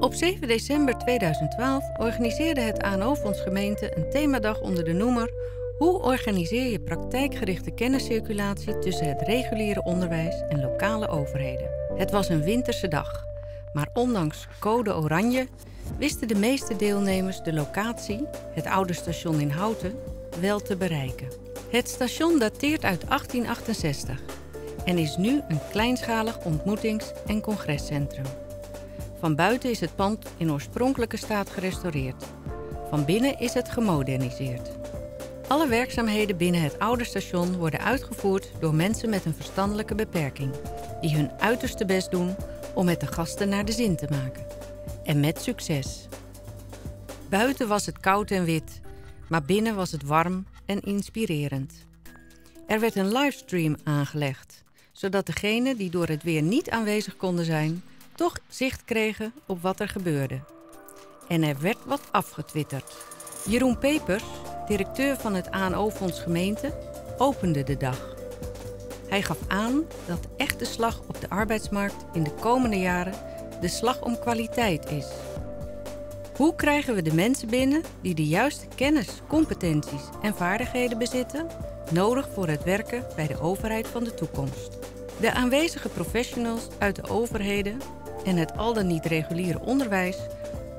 Op 7 december 2012 organiseerde het ANO-fonds gemeente een themadag onder de noemer Hoe organiseer je praktijkgerichte kenniscirculatie tussen het reguliere onderwijs en lokale overheden? Het was een winterse dag, maar ondanks code oranje wisten de meeste deelnemers de locatie, het oude station in Houten, wel te bereiken. Het station dateert uit 1868 en is nu een kleinschalig ontmoetings- en congrescentrum. Van buiten is het pand in oorspronkelijke staat gerestaureerd. Van binnen is het gemoderniseerd. Alle werkzaamheden binnen het oude station worden uitgevoerd door mensen met een verstandelijke beperking, die hun uiterste best doen om met de gasten naar de zin te maken. En met succes. Buiten was het koud en wit, maar binnen was het warm en inspirerend. Er werd een livestream aangelegd, zodat degenen die door het weer niet aanwezig konden zijn, toch zicht kregen op wat er gebeurde. En er werd wat afgetwitterd. Jeroen Pepers, directeur van het ANO-fonds gemeente, opende de dag. Hij gaf aan dat echt de slag op de arbeidsmarkt in de komende jaren de slag om kwaliteit is. Hoe krijgen we de mensen binnen die de juiste kennis, competenties en vaardigheden bezitten, nodig voor het werken bij de overheid van de toekomst? De aanwezige professionals uit de overheden en het al dan niet reguliere onderwijs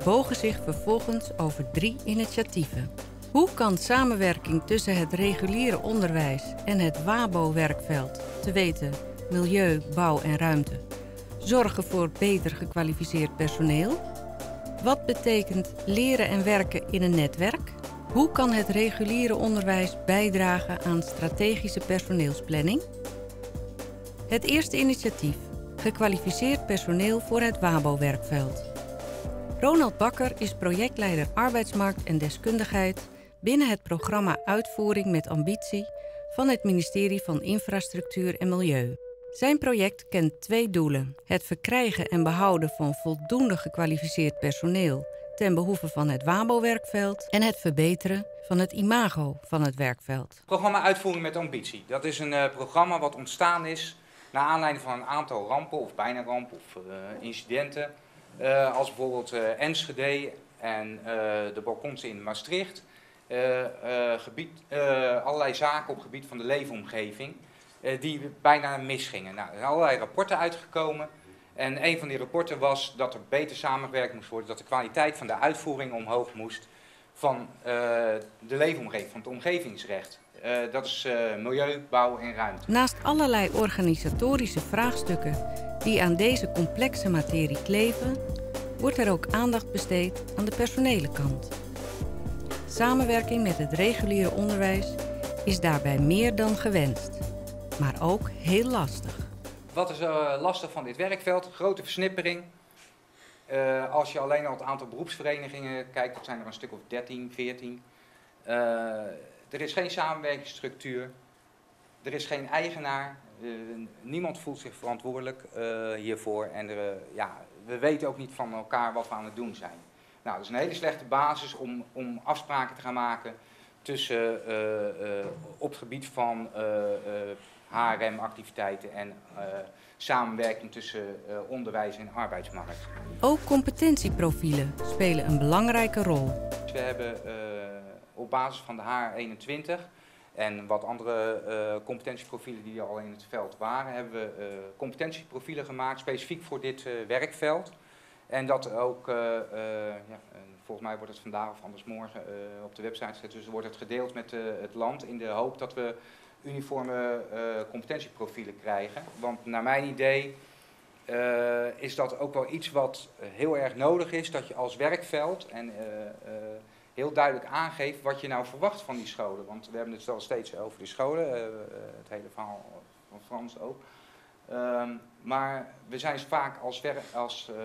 bogen zich vervolgens over drie initiatieven. Hoe kan samenwerking tussen het reguliere onderwijs en het WABO-werkveld, te weten milieu, bouw en ruimte, zorgen voor beter gekwalificeerd personeel? Wat betekent leren en werken in een netwerk? Hoe kan het reguliere onderwijs bijdragen aan strategische personeelsplanning? Het eerste initiatief gekwalificeerd personeel voor het WABO-werkveld. Ronald Bakker is projectleider arbeidsmarkt en deskundigheid binnen het programma Uitvoering met Ambitie van het ministerie van Infrastructuur en Milieu. Zijn project kent twee doelen: het verkrijgen en behouden van voldoende gekwalificeerd personeel ten behoeve van het WABO-werkveld en het verbeteren van het imago van het werkveld. Programma Uitvoering met Ambitie. Dat is een uh, programma wat ontstaan is naar aanleiding van een aantal rampen of bijna rampen of uh, incidenten. Uh, als bijvoorbeeld uh, Enschede en de balkons in Maastricht. gebied, allerlei zaken op gebied van de leefomgeving die bijna misgingen. Nou, er zijn allerlei rapporten uitgekomen. En een van die rapporten was dat er beter samengewerkt moest worden, dat de kwaliteit van de uitvoering omhoog moest van de leefomgeving, van het omgevingsrecht. Uh, dat is uh, milieu, bouw en ruimte. Naast allerlei organisatorische vraagstukken die aan deze complexe materie kleven, wordt er ook aandacht besteed aan de personele kant. Samenwerking met het reguliere onderwijs is daarbij meer dan gewenst, maar ook heel lastig. Wat is uh, lastig van dit werkveld? Grote versnippering. als je alleen al het aantal beroepsverenigingen kijkt, dat zijn er een stuk of 13, 14. Er is geen samenwerkingsstructuur. Er is geen eigenaar. Uh, niemand voelt zich verantwoordelijk uh, hiervoor. En er, uh, ja, we weten ook niet van elkaar wat we aan het doen zijn. Nou, dat is een hele slechte basis om, om afspraken te gaan maken tussen, op het gebied van HRM-activiteiten en samenwerking tussen onderwijs en arbeidsmarkt. Ook competentieprofielen spelen een belangrijke rol. We hebben op basis van de HR21 en wat andere uh, competentieprofielen die al in het veld waren, hebben we uh, competentieprofielen gemaakt specifiek voor dit uh, werkveld. En dat ook, ja, volgens mij wordt het vandaag of anders morgen op de website gezet, dus wordt het gedeeld met het land in de hoop dat we uniforme competentieprofielen krijgen. Want naar mijn idee is dat ook wel iets wat heel erg nodig is, dat je als werkveld en heel duidelijk aangeeft wat je nou verwacht van die scholen. Want we hebben het wel steeds over die scholen, uh, het hele verhaal van Frans ook. Um, maar we zijn vaak als, als uh,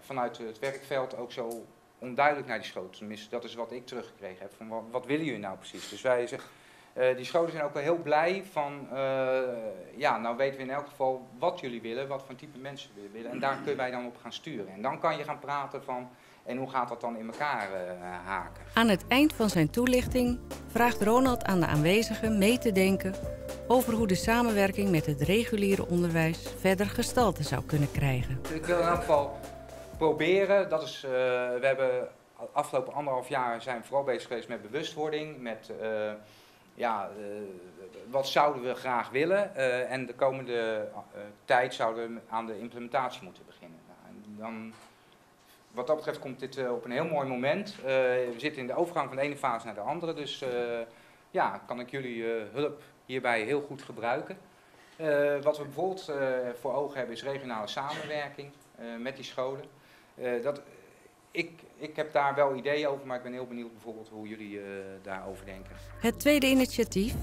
vanuit het werkveld ook zo onduidelijk naar die scholen. Tenminste, dat is wat ik teruggekregen heb. Van wat, wat willen jullie nou precies? Dus wij zeggen, uh, die scholen zijn ook wel heel blij van, ja, nou weten we in elk geval wat jullie willen, wat voor type mensen we willen. En daar kunnen wij dan op gaan sturen. En dan kan je gaan praten van, en hoe gaat dat dan in elkaar uh, haken? Aan het eind van zijn toelichting vraagt Ronald aan de aanwezigen mee te denken over hoe de samenwerking met het reguliere onderwijs verder gestalte zou kunnen krijgen. Ik wil in elk geval proberen, dat is, we hebben afgelopen anderhalf jaar zijn vooral bezig geweest met bewustwording, met ja, wat zouden we graag willen en de komende tijd zouden we aan de implementatie moeten beginnen. Nou, en dan wat dat betreft komt dit op een heel mooi moment. we zitten in de overgang van de ene fase naar de andere, dus ja, kan ik jullie hulp hierbij heel goed gebruiken. Wat we bijvoorbeeld voor ogen hebben is regionale samenwerking met die scholen. dat, ik, ik heb daar wel ideeën over, maar ik ben heel benieuwd bijvoorbeeld hoe jullie daarover denken. Het tweede initiatief,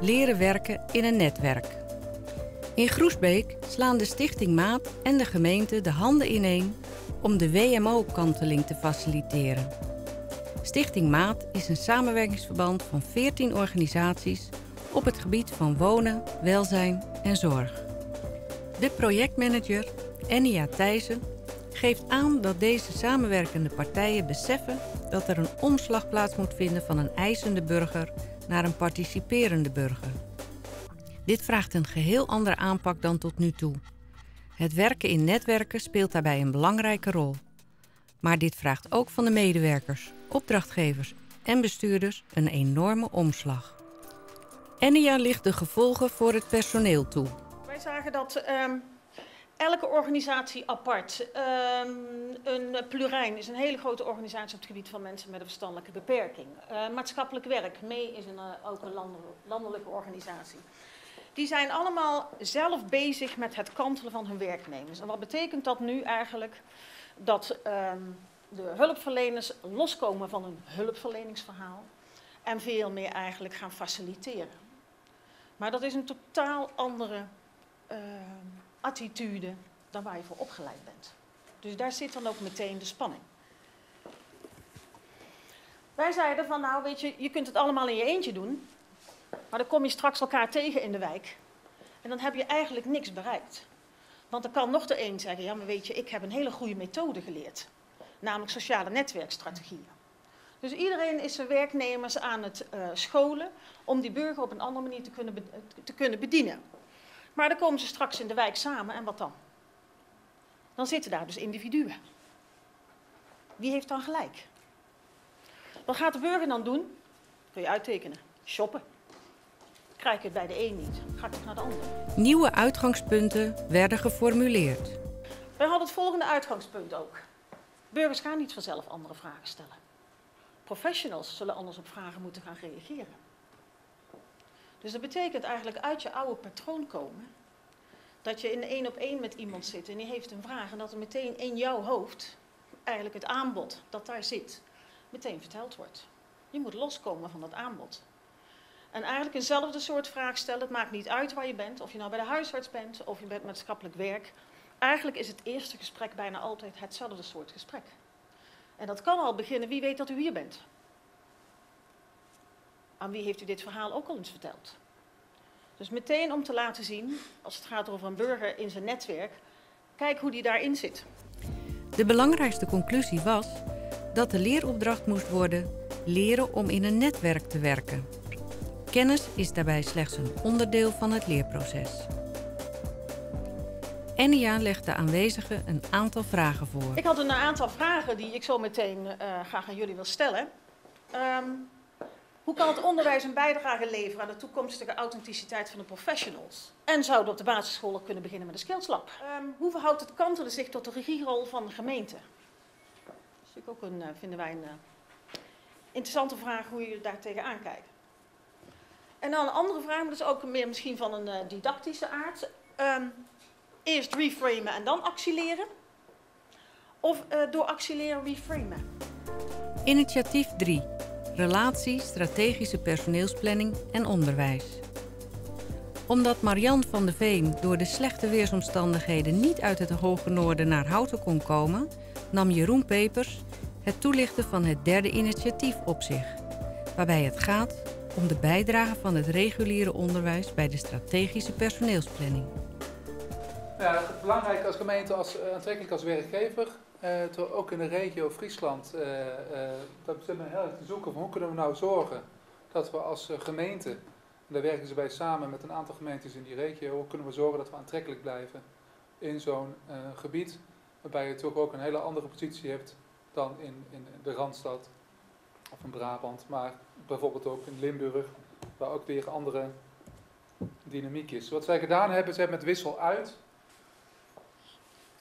leren werken in een netwerk. In Groesbeek slaan de Stichting Maat en de gemeente de handen ineen om de WMO-kanteling te faciliteren. Stichting Maat is een samenwerkingsverband van 14 organisaties op het gebied van wonen, welzijn en zorg. De projectmanager Enia Thijssen geeft aan dat deze samenwerkende partijen beseffen dat er een omslag plaats moet vinden van een eisende burger naar een participerende burger. Dit vraagt een geheel andere aanpak dan tot nu toe. Het werken in netwerken speelt daarbij een belangrijke rol. Maar dit vraagt ook van de medewerkers, opdrachtgevers en bestuurders een enorme omslag. Enia ligt de gevolgen voor het personeel toe. Wij zagen dat um, elke organisatie apart. Um, een Plurijn is een hele grote organisatie op het gebied van mensen met een verstandelijke beperking. Uh, maatschappelijk werk, mee is een, uh, ook een landelijke organisatie. Die zijn allemaal zelf bezig met het kantelen van hun werknemers. En wat betekent dat nu eigenlijk? Dat um, de hulpverleners loskomen van hun hulpverleningsverhaal en veel meer eigenlijk gaan faciliteren. Maar dat is een totaal andere uh, attitude dan waar je voor opgeleid bent. Dus daar zit dan ook meteen de spanning. Wij zeiden van nou weet je, je kunt het allemaal in je eentje doen. Maar dan kom je straks elkaar tegen in de wijk. En dan heb je eigenlijk niks bereikt. Want dan kan nog de een zeggen, ja maar weet je, ik heb een hele goede methode geleerd. Namelijk sociale netwerkstrategieën. Dus iedereen is zijn werknemers aan het uh, scholen om die burger op een andere manier te kunnen, te kunnen bedienen. Maar dan komen ze straks in de wijk samen en wat dan? Dan zitten daar dus individuen. Wie heeft dan gelijk? Wat gaat de burger dan doen? Kun je uittekenen. Shoppen. Krijg ik het bij de een niet, ga ik naar de ander. Nieuwe uitgangspunten werden geformuleerd. Wij hadden het volgende uitgangspunt ook. Burgers gaan niet vanzelf andere vragen stellen. Professionals zullen anders op vragen moeten gaan reageren. Dus dat betekent eigenlijk uit je oude patroon komen. Dat je in één op één met iemand zit en die heeft een vraag en dat er meteen in jouw hoofd eigenlijk het aanbod dat daar zit, meteen verteld wordt. Je moet loskomen van dat aanbod. En eigenlijk eenzelfde soort vraag stellen. Het maakt niet uit waar je bent, of je nou bij de huisarts bent of je bent maatschappelijk werk. Eigenlijk is het eerste gesprek bijna altijd hetzelfde soort gesprek. En dat kan al beginnen, wie weet dat u hier bent. Aan wie heeft u dit verhaal ook al eens verteld? Dus meteen om te laten zien, als het gaat over een burger in zijn netwerk, kijk hoe die daarin zit. De belangrijkste conclusie was dat de leeropdracht moest worden leren om in een netwerk te werken. Kennis is daarbij slechts een onderdeel van het leerproces. Enia legt de aanwezigen een aantal vragen voor. Ik had een aantal vragen die ik zo meteen uh, graag aan jullie wil stellen. Um, hoe kan het onderwijs een bijdrage leveren aan de toekomstige authenticiteit van de professionals? En zouden op de basisscholen kunnen beginnen met een skillslab? Um, hoe verhoudt het kantelen zich tot de regierol van de gemeente? Dat is natuurlijk ook een, uh, vinden wij een uh, interessante vraag hoe je daar tegenaan kijkt. En dan een andere vraag, maar dat is ook meer misschien van een uh, didactische aard. Um, eerst reframen en dan actie leren? Of door actie leren reframen? Initiatief 3 relatie, strategische personeelsplanning en onderwijs. Omdat Marian van de Veen door de slechte weersomstandigheden niet uit het hoge noorden naar Houten kon komen, nam Jeroen Pepers het toelichten van het derde initiatief op zich, waarbij het gaat om de bijdrage van het reguliere onderwijs bij de strategische personeelsplanning. Ja, belangrijk als gemeente, als, eh, aantrekkelijk als werkgever, uh, ook in de regio Friesland, uh, uh, dat zitten we heel erg te zoeken van hoe kunnen we nou zorgen dat we als gemeente, daar werken ze bij samen met een aantal gemeentes in die regio, hoe kunnen we zorgen dat we aantrekkelijk blijven in zo'n gebied waarbij je toch ook een hele andere positie hebt dan in, in de Randstad of in Brabant, maar bijvoorbeeld ook in Limburg, waar ook weer andere dynamiek is. Wat zij gedaan hebben, ze hebben met Wissel uit,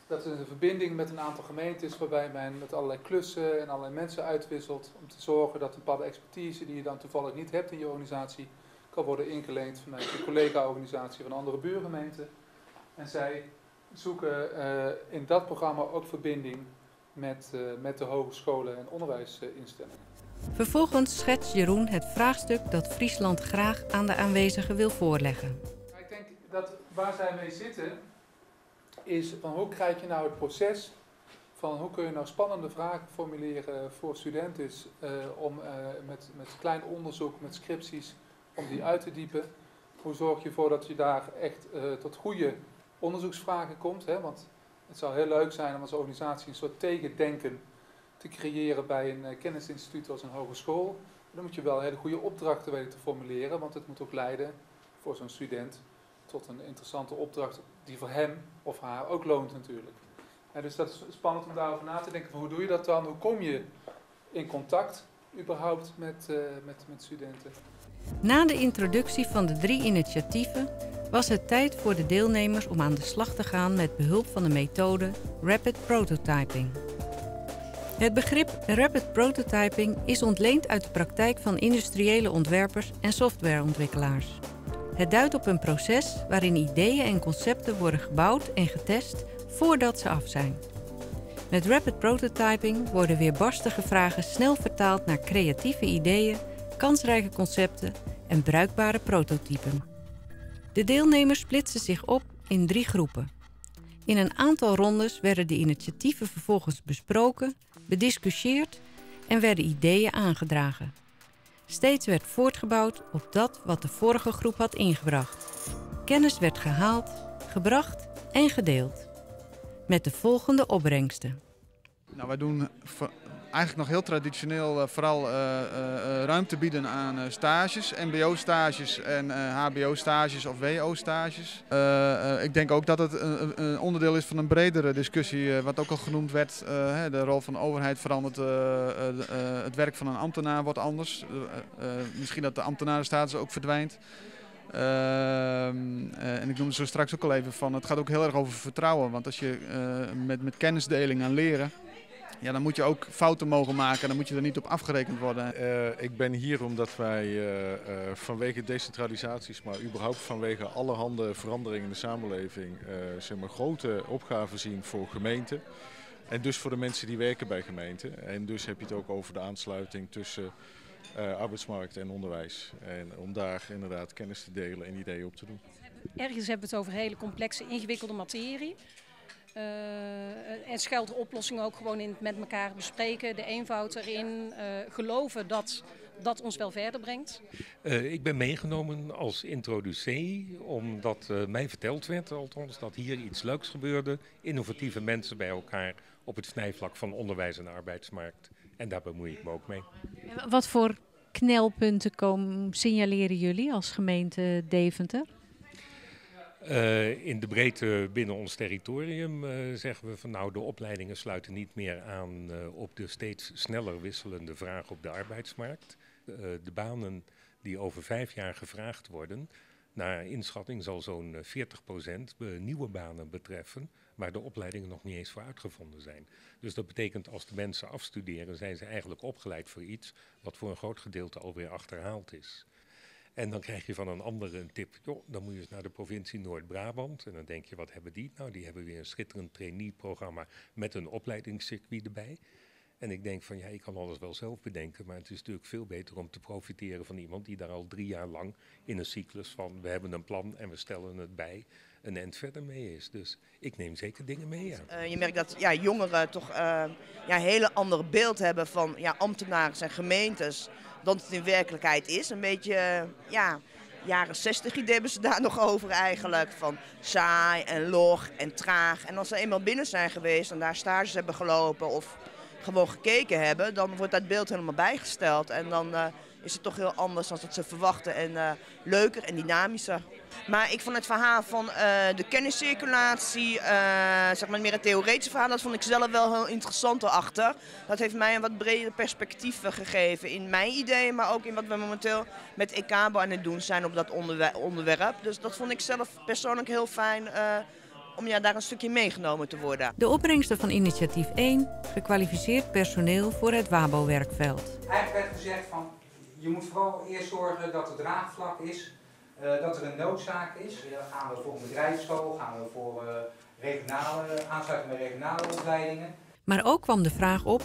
dat is een verbinding met een aantal gemeentes waarbij men met allerlei klussen en allerlei mensen uitwisselt om te zorgen dat een bepaalde expertise die je dan toevallig niet hebt in je organisatie kan worden ingeleend vanuit de collega-organisatie van andere buurgemeenten. En zij zoeken uh, in dat programma ook verbinding met, uh, met de hogescholen en onderwijsinstellingen. Vervolgens schetst Jeroen het vraagstuk dat Friesland graag aan de aanwezigen wil voorleggen. Ik denk dat waar zij mee zitten, is van hoe krijg je nou het proces van hoe kun je nou spannende vragen formuleren voor studenten uh, om uh, met, met klein onderzoek, met scripties, om die uit te diepen. Hoe zorg je ervoor dat je daar echt uh, tot goede onderzoeksvragen komt. Hè? Want het zou heel leuk zijn om als organisatie een soort tegendenken te creëren bij een kennisinstituut als een hogeschool. Dan moet je wel hele goede opdrachten weten te formuleren, want het moet ook leiden voor zo'n student tot een interessante opdracht die voor hem of haar ook loont natuurlijk. dus dat is spannend om daarover na te denken. Hoe doe je dat dan? Hoe kom je in contact überhaupt met, uh, met, met studenten? Na de introductie van de drie initiatieven was het tijd voor de deelnemers om aan de slag te gaan met behulp van de methode Rapid Prototyping. Het begrip Rapid Prototyping is ontleend uit de praktijk van industriële ontwerpers en softwareontwikkelaars. Het duidt op een proces waarin ideeën en concepten worden gebouwd en getest voordat ze af zijn. Met rapid prototyping worden weerbarstige vragen snel vertaald naar creatieve ideeën, kansrijke concepten en bruikbare prototypen. De deelnemers splitsen zich op in drie groepen. In een aantal rondes werden de initiatieven vervolgens besproken, bediscussieerd en werden ideeën aangedragen. Steeds werd voortgebouwd op dat wat de vorige groep had ingebracht. Kennis werd gehaald, gebracht en gedeeld. Met de volgende opbrengsten. Nou, wij doen eigenlijk nog heel traditioneel uh, vooral uh, uh, ruimte bieden aan stages, mbo-stages en hbo-stages of wo-stages. ik denk ook dat het een, een, onderdeel is van een bredere discussie, wat ook al genoemd werd. de rol van de overheid verandert, het werk van een ambtenaar wordt anders. misschien dat de ambtenarenstatus ook verdwijnt. Ehm, en ik noemde zo straks ook al even van, het gaat ook heel erg over vertrouwen. Want als je met, met kennisdeling aan leren, ja, dan moet je ook fouten mogen maken. Dan moet je er niet op afgerekend worden. Uh, ik ben hier omdat wij uh, uh, vanwege decentralisaties, maar überhaupt vanwege allerhande veranderingen in de samenleving, zeg maar, grote opgaven zien voor gemeenten. En dus voor de mensen die werken bij gemeenten. En dus heb je het ook over de aansluiting tussen arbeidsmarkt en onderwijs. En om daar inderdaad kennis te delen en ideeën op te doen. Ergens hebben we het over hele complexe, ingewikkelde materie. Uh, en schuilt de oplossing ook gewoon in het met elkaar bespreken, de eenvoud erin, uh, geloven dat dat ons wel verder brengt? Uh, ik ben meegenomen als introducee, omdat mij verteld werd, althans, dat hier iets leuks gebeurde. Innovatieve mensen bij elkaar op het snijvlak van onderwijs en arbeidsmarkt. En daar bemoei ik me ook mee. Wat voor knelpunten komen, signaleren jullie als gemeente Deventer? Uh, in de breedte binnen ons territorium uh, zeggen we van nou de opleidingen sluiten niet meer aan uh, op de steeds sneller wisselende vraag op de arbeidsmarkt. de banen die over vijf jaar gevraagd worden, naar inschatting zal zo'n 40% nieuwe banen betreffen, waar de opleidingen nog niet eens voor uitgevonden zijn. Dus dat betekent als de mensen afstuderen, zijn ze eigenlijk opgeleid voor iets wat voor een groot gedeelte alweer achterhaald is. En dan krijg je van een andere een tip, dan moet je eens naar de provincie Noord-Brabant. En dan denk je, wat hebben die? Nou, die hebben weer een schitterend trainee-programma met een opleidingscircuit erbij. En ik denk van ja, ik kan alles wel zelf bedenken, maar het is natuurlijk veel beter om te profiteren van iemand die daar al drie jaar lang in een cyclus van we hebben een plan en we stellen het bij een end verder mee is. Dus ik neem zeker dingen mee. Ja. Uh, je merkt dat ja, jongeren toch uh, ja, een hele andere beeld hebben van ja, ambtenaren en gemeentes dan het in werkelijkheid is. Een beetje, ja, jaren 60 idee hebben ze daar nog over eigenlijk. Van saai en log en traag. En als ze eenmaal binnen zijn geweest en daar stages hebben gelopen of gewoon gekeken hebben, dan wordt dat beeld helemaal bijgesteld. En dan is het toch heel anders dan dat ze verwachten en uh, leuker en dynamischer. Maar ik vond het verhaal van uh, de kenniscirculatie, uh, zeg maar meer het theoretische verhaal, dat vond ik zelf wel heel interessant erachter. Dat heeft mij een wat breder perspectief gegeven in mijn ideeën, maar ook in wat we momenteel met EKBO aan het doen zijn op dat onderwerp. Dus dat vond ik zelf persoonlijk heel fijn om ja, daar een stukje meegenomen te worden. De opbrengsten van initiatief 1, gekwalificeerd personeel voor het WABO-werkveld. Eigenlijk werd gezegd van, je moet vooral eerst zorgen dat er draagvlak is, uh, dat er een noodzaak is. Gaan we voor een bedrijfsschool, gaan we voor uh, regionale, aansluiting bij regionale opleidingen. Maar ook kwam de vraag op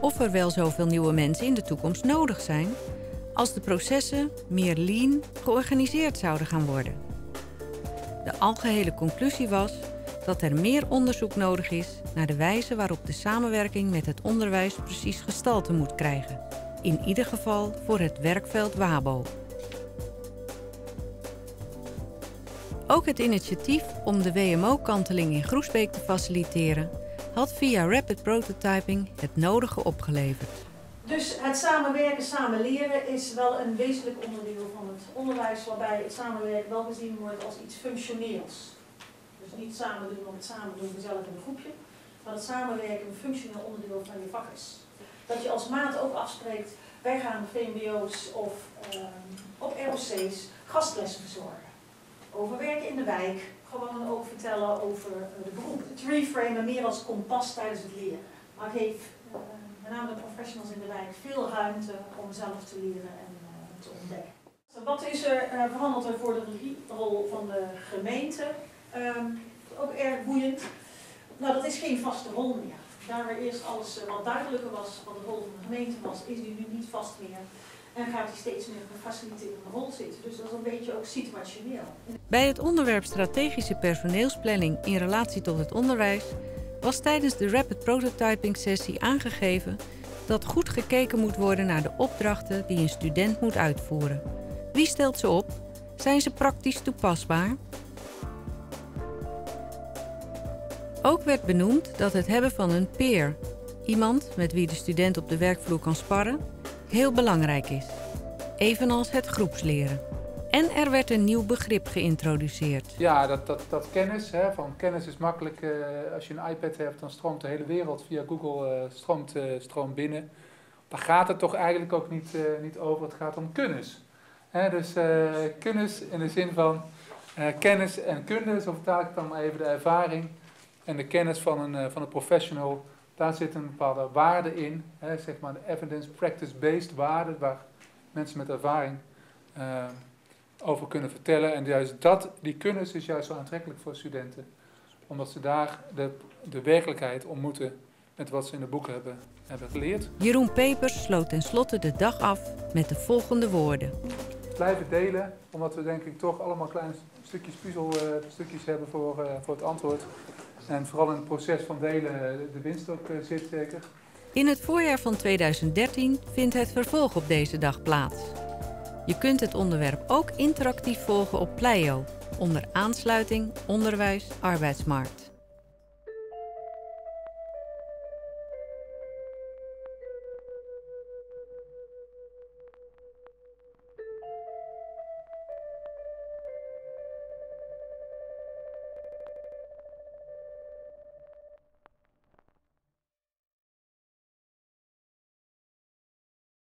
of er wel zoveel nieuwe mensen in de toekomst nodig zijn als de processen meer lean georganiseerd zouden gaan worden. De algehele conclusie was dat er meer onderzoek nodig is naar de wijze waarop de samenwerking met het onderwijs precies gestalte moet krijgen. In ieder geval voor het werkveld WABO. Ook het initiatief om de WMO-kanteling in Groesbeek te faciliteren had via rapid prototyping het nodige opgeleverd. Dus het samenwerken, samen leren is wel een wezenlijk onderdeel van het onderwijs, waarbij het samenwerken wel gezien wordt als iets functioneels. Dus niet samen doen om het samen doen gezellig in een groepje, maar het samenwerken een functioneel onderdeel van je vak is. Dat je als maat ook afspreekt, wij gaan VMBO's of uh, op ROC's gastlessen verzorgen. Over werken in de wijk, gewoon ook vertellen over de beroep. Het reframen meer als kompas tijdens het leren. Maar geef uh, met name de professionals in de wijk veel ruimte om zelf te leren en uh, te ontdekken. Wat is er er voor de rol van de gemeente? Um, ook erg boeiend. Nou, dat is geen vaste rol meer. Daar waar eerst alles wat duidelijker was, wat de rol van de gemeente was, is die nu niet vast meer. En gaat hij steeds meer een faciliterende rol zitten. Dus dat is een beetje ook situationeel. Bij het onderwerp strategische personeelsplanning in relatie tot het onderwijs was tijdens de Rapid Prototyping sessie aangegeven dat goed gekeken moet worden naar de opdrachten die een student moet uitvoeren. Wie stelt ze op? Zijn ze praktisch toepasbaar? Ook werd benoemd dat het hebben van een peer, iemand met wie de student op de werkvloer kan sparren, heel belangrijk is. Evenals het groepsleren. En er werd een nieuw begrip geïntroduceerd. Ja, dat, dat, dat kennis. Hè, van kennis is makkelijk. Uh, als je een iPad hebt, dan stroomt de hele wereld via Google uh, stroomt, uh, binnen. Daar gaat het toch eigenlijk ook niet, niet over. Het gaat om kennis. Hè, dus kennis in de zin van kennis en kunde, zo vertaal ik dan maar even, de ervaring. En de kennis van een, van een professional, daar zit een bepaalde waarde in. Hè, zeg maar de evidence practice-based waarde, waar mensen met ervaring over kunnen vertellen. En juist dat, die kennis is juist zo aantrekkelijk voor studenten. Omdat ze daar de, de werkelijkheid ontmoeten met wat ze in de boeken hebben, hebben geleerd. Jeroen Pepers sloot tenslotte de dag af met de volgende woorden. Blijven delen, omdat we denk ik toch allemaal kleine stukjes puzzelstukjes hebben voor, uh, voor het antwoord. En vooral in het proces van delen uh, de winst ook zit zeker. In het voorjaar van 2013 vindt het vervolg op deze dag plaats. Je kunt het onderwerp ook interactief volgen op Pleio onder aansluiting onderwijs arbeidsmarkt.